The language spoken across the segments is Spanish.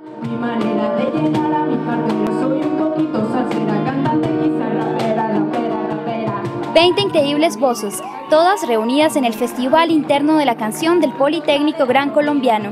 Mi manera de llenar a mi cartera, soy un poquito salsera, cantante, quizá rapera, rapera, rapera. 20 increíbles voces, todas reunidas en el Festival Interno de la Canción del Politécnico Gran Colombiano.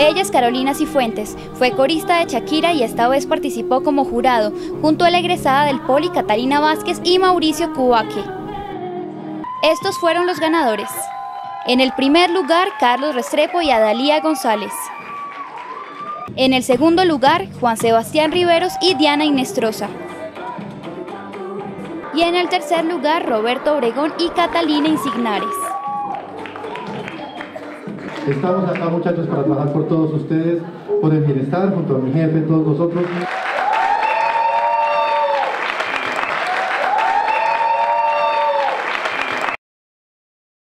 Ella es Carolina Cifuentes, fue corista de Shakira y esta vez participó como jurado, junto a la egresada del Poli Catalina Vázquez y Mauricio Cubaque. Estos fueron los ganadores. En el primer lugar, Carlos Restrepo y Adalía González. En el segundo lugar, Juan Sebastián Riveros y Diana Inestrosa. Y en el tercer lugar, Roberto Obregón y Catalina Insignares. Estamos acá muchachos para trabajar por todos ustedes, por el bienestar, junto a mi jefe, todos nosotros.